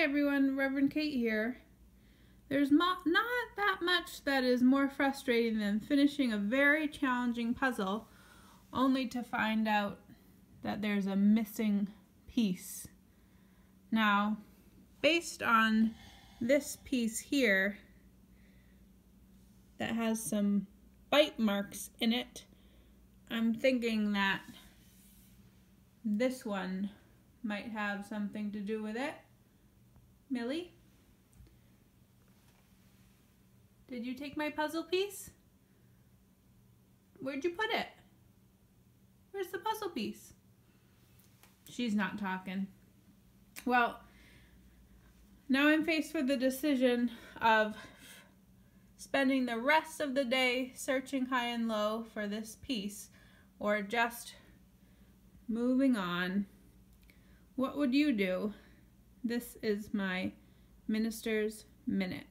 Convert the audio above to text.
Everyone, Reverend Kate here. There's not that much that is more frustrating than finishing a very challenging puzzle only to find out that there's a missing piece. Now, based on this piece here that has some bite marks in it, I'm thinking that this one might have something to do with it. Millie? Did you take my puzzle piece? Where'd you put it? Where's the puzzle piece? She's not talking. Well, now I'm faced with the decision of spending the rest of the day searching high and low for this piece or just moving on. What would you do? This is my minister's minute.